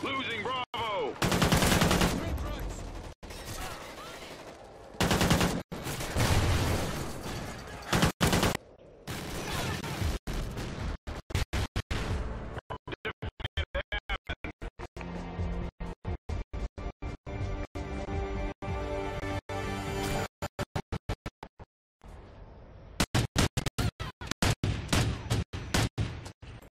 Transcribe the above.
Losing Bravo.